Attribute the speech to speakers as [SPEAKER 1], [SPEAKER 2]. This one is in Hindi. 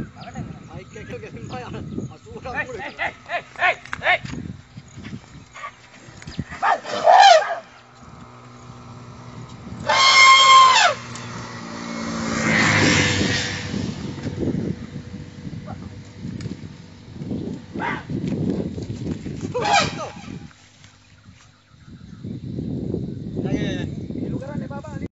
[SPEAKER 1] Hey!